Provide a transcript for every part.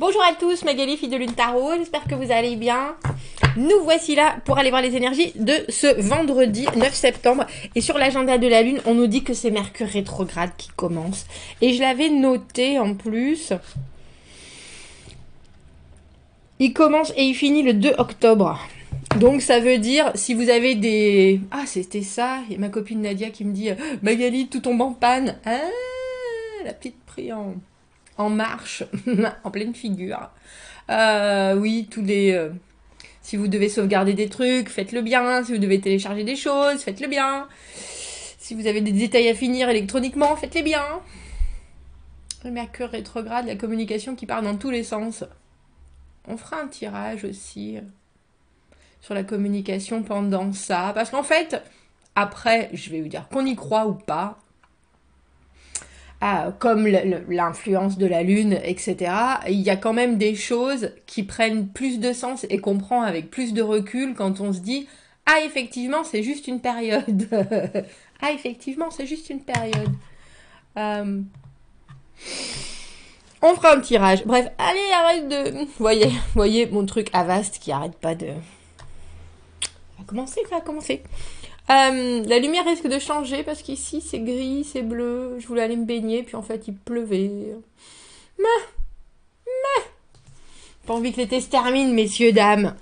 Bonjour à tous, Magali, fille de Lune Tarot, j'espère que vous allez bien. Nous voici là pour aller voir les énergies de ce vendredi 9 septembre. Et sur l'agenda de la Lune, on nous dit que c'est Mercure rétrograde qui commence. Et je l'avais noté en plus. Il commence et il finit le 2 octobre. Donc ça veut dire, si vous avez des... Ah, c'était ça. A ma copine Nadia qui me dit, Magali, tout tombe en panne. Ah, la petite priante en marche, en pleine figure. Euh, oui, tous les... Euh, si vous devez sauvegarder des trucs, faites-le bien. Si vous devez télécharger des choses, faites-le bien. Si vous avez des détails à finir électroniquement, faites-les bien. Le Mercure rétrograde, la communication qui part dans tous les sens. On fera un tirage aussi sur la communication pendant ça. Parce qu'en fait, après, je vais vous dire qu'on y croit ou pas, ah, comme l'influence de la Lune, etc., il y a quand même des choses qui prennent plus de sens et qu'on prend avec plus de recul quand on se dit Ah, effectivement, c'est juste une période. ah, effectivement, c'est juste une période. Euh, on fera un tirage. Bref, allez, arrête de. Voyez, voyez mon truc Avast qui arrête pas de. Ça va commencer, ça va commencer. Euh, la lumière risque de changer parce qu'ici c'est gris, c'est bleu. Je voulais aller me baigner, puis en fait il pleuvait. Mais, mais. Pas envie que l'été se termine, messieurs, dames.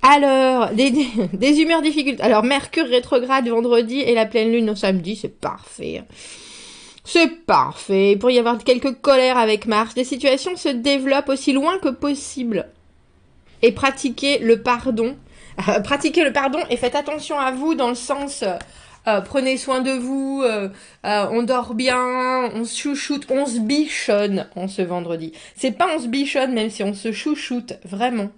Alors, des, humeurs difficultés. Alors, Mercure rétrograde vendredi et la pleine lune samedi, c'est parfait. C'est parfait. Il pourrait y avoir quelques colères avec Mars. Les situations se développent aussi loin que possible. Et pratiquer le pardon euh, pratiquez le pardon et faites attention à vous dans le sens euh, euh, prenez soin de vous, on dort bien, on se chouchoute, on se bichonne en ce vendredi. C'est pas on se bichonne même si on se chouchoute, vraiment.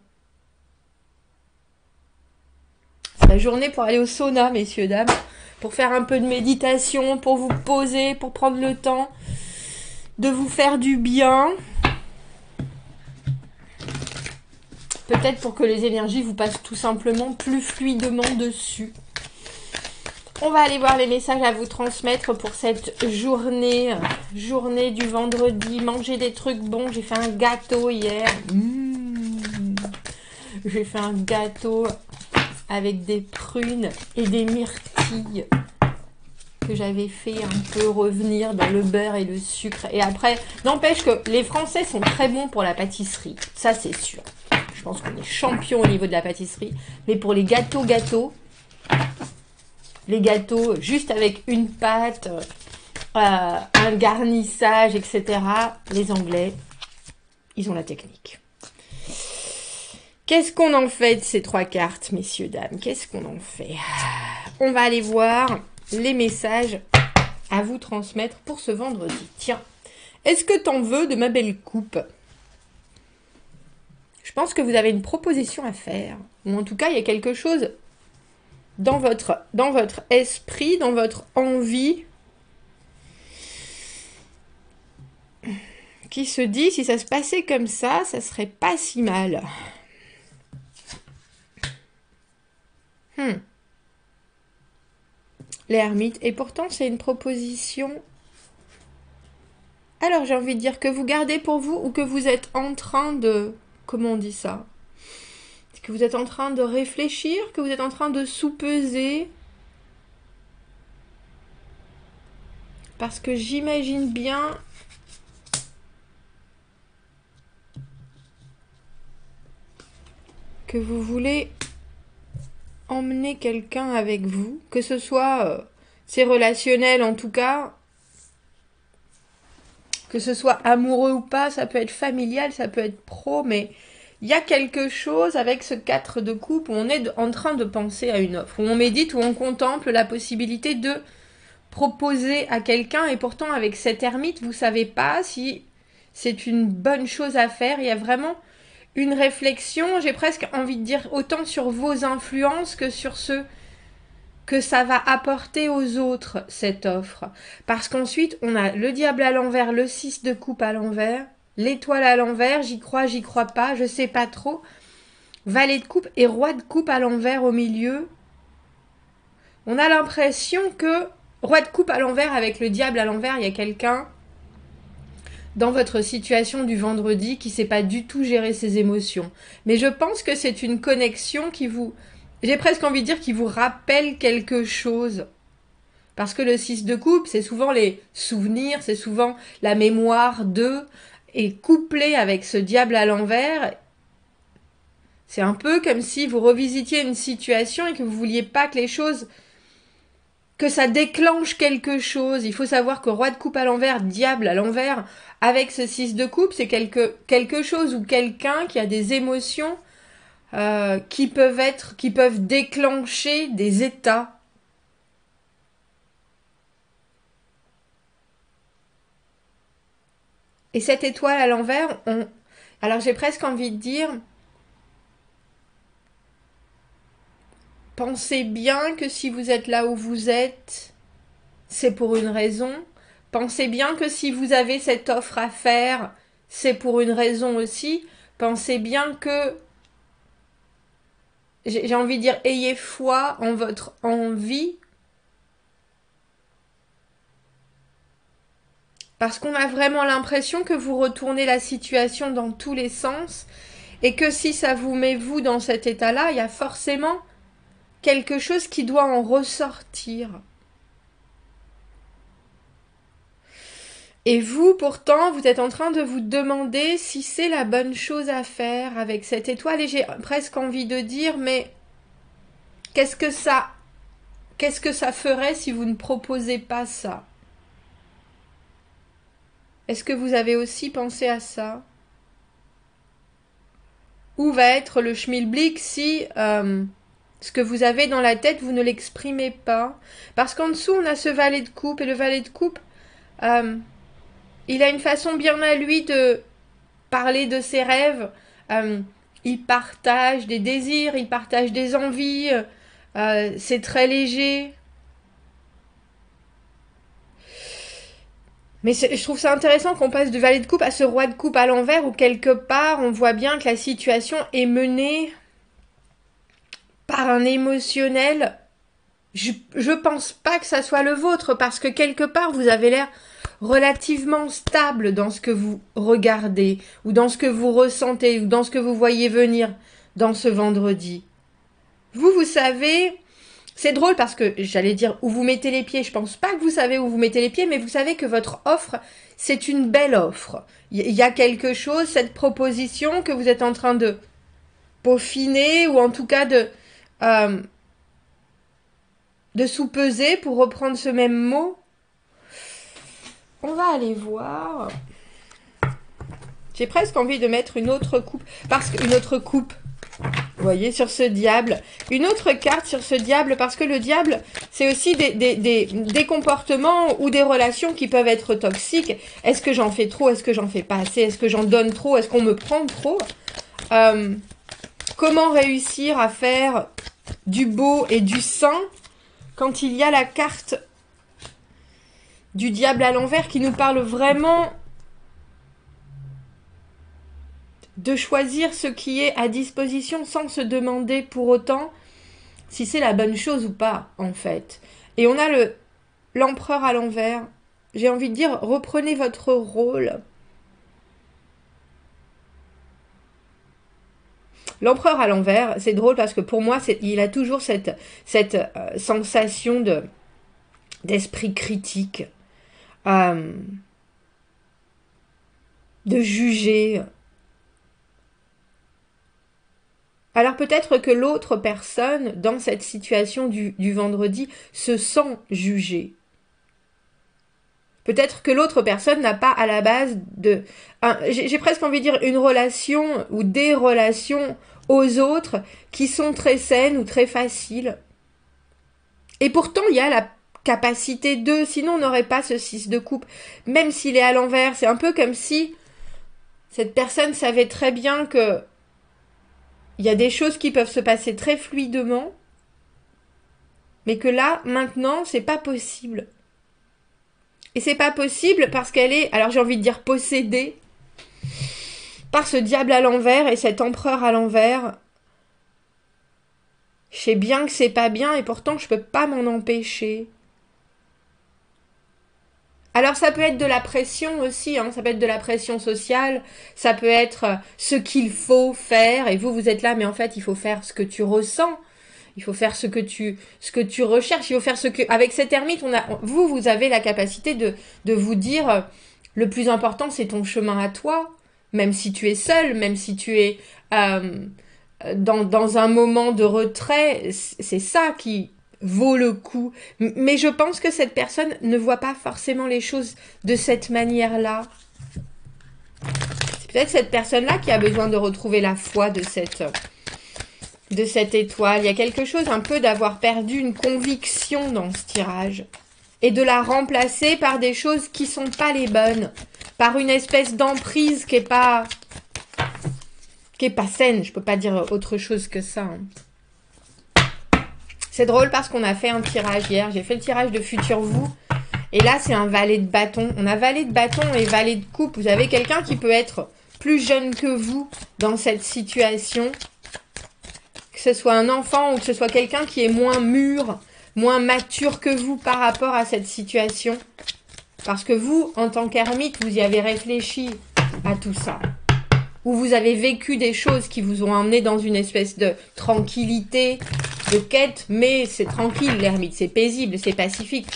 C'est la journée pour aller au sauna, messieurs, dames, pour faire un peu de méditation, pour vous poser, pour prendre le temps de vous faire du bien. Peut-être pour que les énergies vous passent tout simplement plus fluidement dessus. On va aller voir les messages à vous transmettre pour cette journée, journée du vendredi. Manger des trucs bons. J'ai fait un gâteau hier. Mmh. J'ai fait un gâteau avec des prunes et des myrtilles que j'avais fait un peu revenir dans le beurre et le sucre. Et après, n'empêche que les Français sont très bons pour la pâtisserie. Ça, c'est sûr. Je pense qu'on est champion au niveau de la pâtisserie. Mais pour les gâteaux, gâteaux, les gâteaux juste avec une pâte, euh, un garnissage, etc. Les Anglais, ils ont la technique. Qu'est-ce qu'on en fait de ces trois cartes, messieurs, dames? Qu'est-ce qu'on en fait? On va aller voir les messages à vous transmettre pour ce vendredi. Tiens, est-ce que t'en veux de ma belle coupe? Je pense que vous avez une proposition à faire. Ou en tout cas, il y a quelque chose dans votre, esprit, dans votre envie, qui se dit si ça se passait comme ça, ça serait pas si mal. Hmm. L'ermite. Et pourtant, c'est une proposition. Alors, j'ai envie de dire que vous gardez pour vous ou que vous êtes en train de Comment on dit ça? Est-ce que vous êtes en train de réfléchir Que vous êtes en train de sous-peser. Parce que j'imagine bien que vous voulez emmener quelqu'un avec vous, que ce soit euh, c'est relationnel en tout cas, que ce soit amoureux ou pas, ça peut être familial, ça peut être pro, mais il y a quelque chose avec ce 4 de coupe où on est en train de penser à une offre, où on médite, où on contemple la possibilité de proposer à quelqu'un, et pourtant avec cet ermite, vous savez pas si c'est une bonne chose à faire, il y a vraiment une réflexion, j'ai presque envie de dire autant sur vos influences que sur ceux que ça va apporter aux autres, cette offre. Parce qu'ensuite, on a le diable à l'envers, le 6 de coupe à l'envers, l'étoile à l'envers, j'y crois, j'y crois pas, je sais pas trop. Valet de coupe et roi de coupe à l'envers au milieu. On a l'impression que roi de coupe à l'envers avec le diable à l'envers, il y a quelqu'un dans votre situation du vendredi qui sait pas du tout gérer ses émotions. Mais je pense que c'est une connexion qui vous, j'ai presque envie de dire, qui vous rappelle quelque chose. Parce que le 6 de coupe, c'est souvent les souvenirs, c'est souvent la mémoire d'eux, et couplé avec ce diable à l'envers, c'est un peu comme si vous revisitiez une situation et que vous vouliez pas que les choses que ça déclenche quelque chose. Il faut savoir que roi de coupe à l'envers, diable à l'envers, avec ce 6 de coupe, c'est quelque chose ou quelqu'un qui a des émotions euh, qui peuvent être, qui peuvent déclencher des états. Et cette étoile à l'envers, on... alors j'ai presque envie de dire, pensez bien que si vous êtes là où vous êtes, c'est pour une raison. Pensez bien que si vous avez cette offre à faire, c'est pour une raison aussi. Pensez bien que j'ai envie de dire, ayez foi en votre envie Parce qu'on a vraiment l'impression que vous retournez la situation dans tous les sens et que si ça vous met vous dans cet état-là, il y a forcément quelque chose qui doit en ressortir. Et vous, pourtant, vous êtes en train de vous demander si c'est la bonne chose à faire avec cette étoile. Et j'ai presque envie de dire, mais qu'est-ce que ça, qu'est-ce que ça ferait si vous ne proposez pas ça? Est-ce que vous avez aussi pensé à ça? Où va être le schmilblick si euh, ce que vous avez dans la tête, vous ne l'exprimez pas? Parce qu'en dessous, on a ce valet de coupe, et le valet de coupe, euh, il a une façon bien à lui de parler de ses rêves. Euh, il partage des désirs, il partage des envies, c'est très léger. Mais je trouve ça intéressant qu'on passe du valet de coupe à ce roi de coupe à l'envers où quelque part on voit bien que la situation est menée par un émotionnel. Je, je pense pas que ça soit le vôtre parce que quelque part vous avez l'air relativement stable dans ce que vous regardez ou dans ce que vous ressentez ou dans ce que vous voyez venir dans ce vendredi. Vous, vous savez c'est drôle parce que j'allais dire où vous mettez les pieds. Je pense pas que vous savez où vous mettez les pieds, mais vous savez que votre offre, c'est une belle offre. Il y a quelque chose, cette proposition que vous êtes en train de peaufiner ou en tout cas de euh, de sous-peser pour reprendre ce même mot. On va aller voir. J'ai presque envie de mettre une autre coupe parce qu'une autre coupe vous voyez, sur ce diable. Une autre carte sur ce diable, parce que le diable, c'est aussi des, comportements ou des relations qui peuvent être toxiques. Est-ce que j'en fais trop? Est-ce que j'en fais pas assez? Est-ce que j'en donne trop? Est-ce qu'on me prend trop? Euh, Comment réussir à faire du beau et du saint quand il y a la carte du diable à l'envers qui nous parle vraiment de choisir ce qui est à disposition sans se demander pour autant si c'est la bonne chose ou pas, en fait. Et on a le l'empereur à l'envers. J'ai envie de dire, reprenez votre rôle. L'empereur à l'envers, c'est drôle parce que pour moi, il a toujours cette, euh, sensation de d'esprit critique, euh, de juger, Alors peut-être que l'autre personne, dans cette situation du, vendredi, se sent jugée. Peut-être que l'autre personne n'a pas à la base de... J'ai presque envie de dire une relation ou des relations aux autres qui sont très saines ou très faciles. Et pourtant, il y a la capacité de, sinon on n'aurait pas ce 6 de coupe. Même s'il est à l'envers, c'est un peu comme si cette personne savait très bien que il y a des choses qui peuvent se passer très fluidement, mais que là, maintenant, c'est pas possible. Et c'est pas possible parce qu'elle est, alors j'ai envie de dire possédée, par ce diable à l'envers et cet empereur à l'envers. Je sais bien que c'est pas bien et pourtant je peux pas m'en empêcher. Alors ça peut être de la pression aussi, hein, ça peut être de la pression sociale, ça peut être euh, ce qu'il faut faire, et vous vous êtes là, mais en fait il faut faire ce que tu ressens, il faut faire ce que tu, ce que tu recherches, il faut faire ce que... Avec cette ermite, vous, vous avez la capacité de, de vous dire, euh, le plus important c'est ton chemin à toi, même si tu es seul, même si tu es euh, dans, dans un moment de retrait, c'est ça qui, vaut le coup. Mais je pense que cette personne ne voit pas forcément les choses de cette manière-là. C'est peut-être cette personne-là qui a besoin de retrouver la foi de cette, de cette étoile. Il y a quelque chose un peu d'avoir perdu une conviction dans ce tirage. Et de la remplacer par des choses qui sont pas les bonnes. Par une espèce d'emprise qui est pas... qui est pas saine. Je peux pas dire autre chose que ça. Hein. C'est drôle parce qu'on a fait un tirage hier. J'ai fait le tirage de Futur Vous. Et là, c'est un valet de bâton. On a valet de bâton et valet de coupe. Vous avez quelqu'un qui peut être plus jeune que vous dans cette situation? Que ce soit un enfant ou que ce soit quelqu'un qui est moins mûr, moins mature que vous par rapport à cette situation? Parce que vous, en tant qu'ermite, vous y avez réfléchi à tout ça où vous avez vécu des choses qui vous ont emmené dans une espèce de tranquillité, de quête, mais c'est tranquille l'ermite, c'est paisible, c'est pacifique.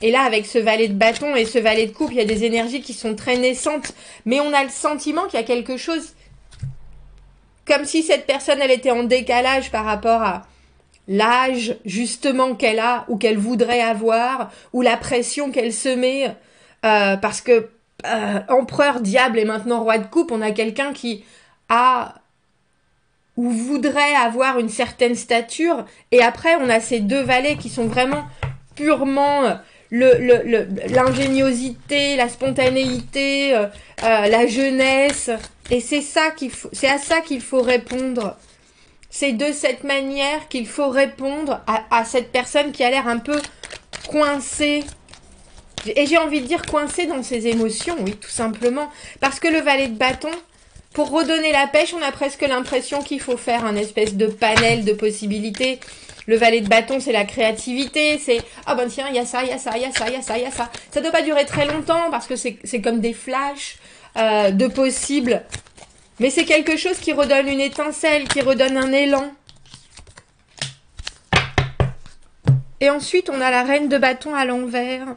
Et là, avec ce valet de bâton et ce valet de coupe, il y a des énergies qui sont très naissantes, mais on a le sentiment qu'il y a quelque chose comme si cette personne, elle était en décalage par rapport à l'âge justement qu'elle a ou qu'elle voudrait avoir, ou la pression qu'elle se met, euh, parce que euh, empereur, diable et maintenant roi de coupe, on a quelqu'un qui a ou voudrait avoir une certaine stature. Et après, on a ces deux valets qui sont vraiment purement euh, l'ingéniosité, la spontanéité, euh, la jeunesse. Et c'est ça qu'il faut, c'est à ça qu'il faut répondre. C'est de cette manière qu'il faut répondre à cette personne qui a l'air un peu coincée et j'ai envie de dire coincé dans ses émotions, oui, tout simplement. Parce que le valet de bâton, pour redonner la pêche, on a presque l'impression qu'il faut faire un espèce de panel de possibilités. Le valet de bâton, c'est la créativité, c'est ah ben tiens, il y a ça, il y a ça, il y a ça, il y a ça, il y a ça. Ça doit pas durer très longtemps parce que c'est comme des flashs euh, de possibles. Mais c'est quelque chose qui redonne une étincelle, qui redonne un élan. Et ensuite, on a la reine de bâton à l'envers.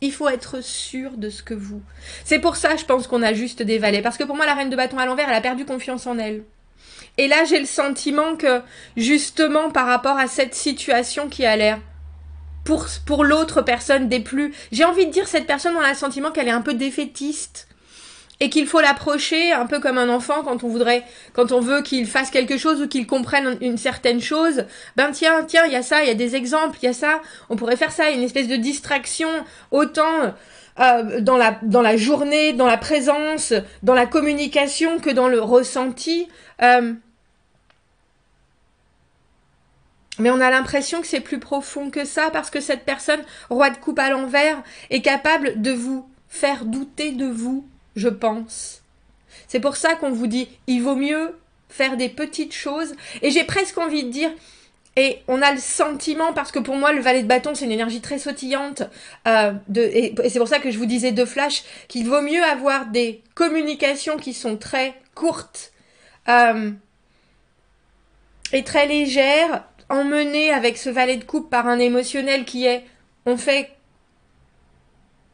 Il faut être sûr de ce que vous. C'est pour ça, je pense qu'on a juste des valets. Parce que pour moi, la reine de bâton à l'envers, elle a perdu confiance en elle. Et là, j'ai le sentiment que, justement, par rapport à cette situation qui a l'air, pour, pour l'autre personne des plus. J'ai envie de dire, cette personne, on a le sentiment qu'elle est un peu défaitiste et qu'il faut l'approcher un peu comme un enfant quand on voudrait, quand on veut qu'il fasse quelque chose ou qu'il comprenne une certaine chose. Ben tiens, tiens, il y a ça, il y a des exemples, il y a ça, on pourrait faire ça, une espèce de distraction autant euh, dans la journée, dans la présence, dans la communication que dans le ressenti. Euh, mais on a l'impression que c'est plus profond que ça parce que cette personne, roi de coupe à l'envers, est capable de vous faire douter de vous je pense. C'est pour ça qu'on vous dit, il vaut mieux faire des petites choses. Et j'ai presque envie de dire, et on a le sentiment, parce que pour moi, le valet de bâton, c'est une énergie très sautillante, euh, de, et, c'est pour ça que je vous disais de flash, qu'il vaut mieux avoir des communications qui sont très courtes euh, et très légères, emmenées avec ce valet de coupe par un émotionnel qui est, on fait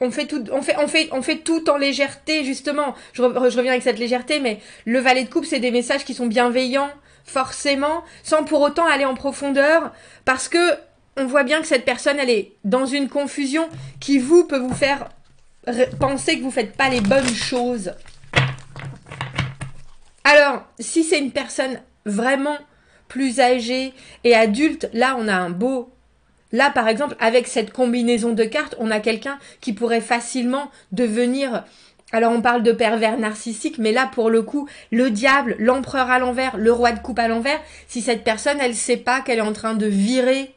on fait tout, on fait, on fait, on fait tout en légèreté justement. Je, reviens avec cette légèreté, mais le valet de coupe, c'est des messages qui sont bienveillants, forcément, sans pour autant aller en profondeur, parce que on voit bien que cette personne, elle est dans une confusion qui vous peut vous faire penser que vous faites pas les bonnes choses. Alors, si c'est une personne vraiment plus âgée et adulte, là, on a un beau Là, par exemple, avec cette combinaison de cartes, on a quelqu'un qui pourrait facilement devenir alors on parle de pervers narcissique, mais là pour le coup, le diable, l'empereur à l'envers, le roi de coupe à l'envers, si cette personne elle sait pas qu'elle est en train de virer,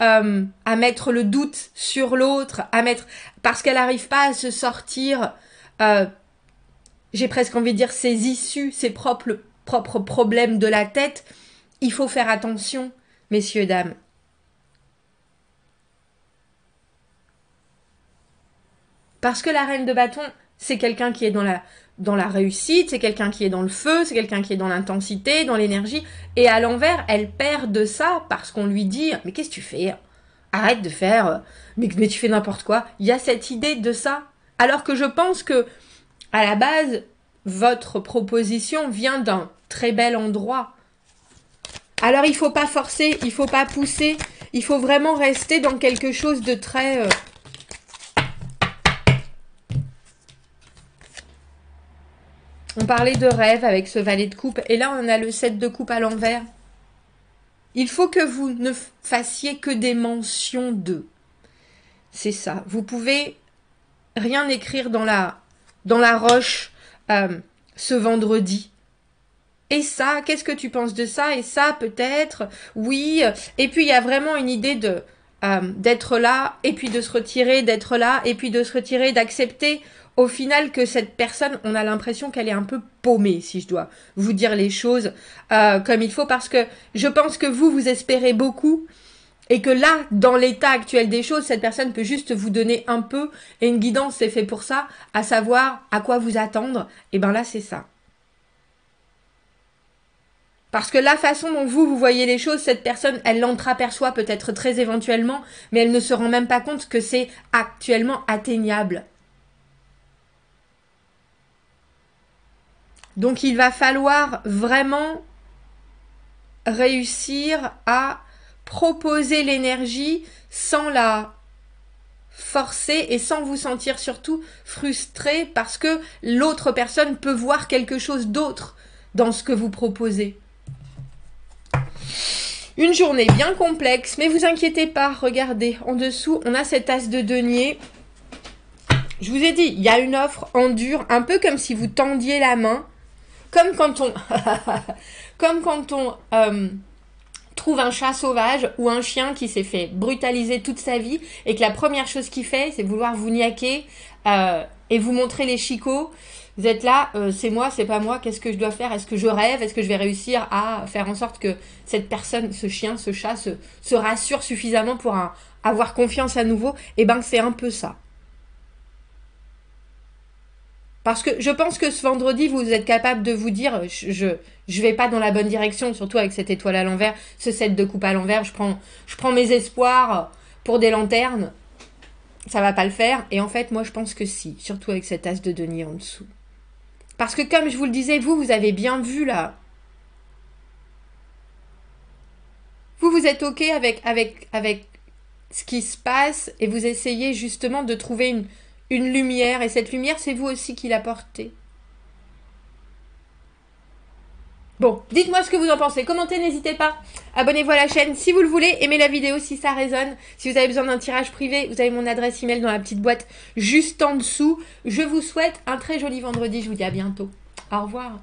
euh, à mettre le doute sur l'autre, à mettre parce qu'elle n'arrive pas à se sortir, euh, j'ai presque envie de dire ses issues, ses propres propres problèmes de la tête, il faut faire attention, messieurs dames. Parce que la reine de bâton, c'est quelqu'un qui est dans la, dans la réussite, c'est quelqu'un qui est dans le feu, c'est quelqu'un qui est dans l'intensité, dans l'énergie. Et à l'envers, elle perd de ça parce qu'on lui dit Mais qu'est-ce que tu fais? Arrête de faire, mais, tu fais n'importe quoi. Il y a cette idée de ça. Alors que je pense que, à la base, votre proposition vient d'un très bel endroit. Alors il faut pas forcer, il faut pas pousser, il faut vraiment rester dans quelque chose de très euh, On parlait de rêve avec ce valet de coupe et là on a le 7 de coupe à l'envers. Il faut que vous ne fassiez que des mentions de. C'est ça. Vous pouvez rien écrire dans la, dans la roche euh, ce vendredi. Et ça, qu'est-ce que tu penses de ça? Et ça, peut-être, oui. Et puis il y a vraiment une idée de euh, d'être là, et puis de se retirer, d'être là, et puis de se retirer, d'accepter au final que cette personne, on a l'impression qu'elle est un peu paumée, si je dois vous dire les choses euh, comme il faut, parce que je pense que vous, vous espérez beaucoup, et que là, dans l'état actuel des choses, cette personne peut juste vous donner un peu, et une guidance, c'est fait pour ça, à savoir à quoi vous attendre, et ben là, c'est ça. Parce que la façon dont vous, vous voyez les choses, cette personne, elle l'entreaperçoit peut-être très éventuellement, mais elle ne se rend même pas compte que c'est actuellement atteignable. Donc il va falloir vraiment réussir à proposer l'énergie sans la forcer et sans vous sentir surtout frustré parce que l'autre personne peut voir quelque chose d'autre dans ce que vous proposez. Une journée bien complexe, mais vous inquiétez pas, regardez, en dessous, on a cette as de denier. Je vous ai dit, il y a une offre en dur, un peu comme si vous tendiez la main comme quand on, comme quand on euh, trouve un chat sauvage ou un chien qui s'est fait brutaliser toute sa vie et que la première chose qu'il fait, c'est vouloir vous niaquer euh, et vous montrer les chicots. Vous êtes là, euh, c'est moi, c'est pas moi, qu'est-ce que je dois faire? Est-ce que je rêve? Est-ce que je vais réussir à faire en sorte que cette personne, ce chien, ce chat se, rassure suffisamment pour avoir confiance à nouveau? Eh ben c'est un peu ça. Parce que je pense que ce vendredi, vous êtes capable de vous dire, je, je, vais pas dans la bonne direction, surtout avec cette étoile à l'envers, ce set de coupe à l'envers, je prends, je prends mes espoirs pour des lanternes, ça va pas le faire. Et en fait, moi, je pense que si, surtout avec cet as de denier en dessous. Parce que comme je vous le disais, vous, vous avez bien vu là. Vous, vous êtes OK avec, avec, ce qui se passe et vous essayez justement de trouver une, une lumière, et cette lumière, c'est vous aussi qui la Bon, dites-moi ce que vous en pensez. Commentez, n'hésitez pas. Abonnez-vous à la chaîne si vous le voulez. Aimez la vidéo si ça résonne. Si vous avez besoin d'un tirage privé, vous avez mon adresse email dans la petite boîte juste en dessous. Je vous souhaite un très joli vendredi. Je vous dis à bientôt. Au revoir.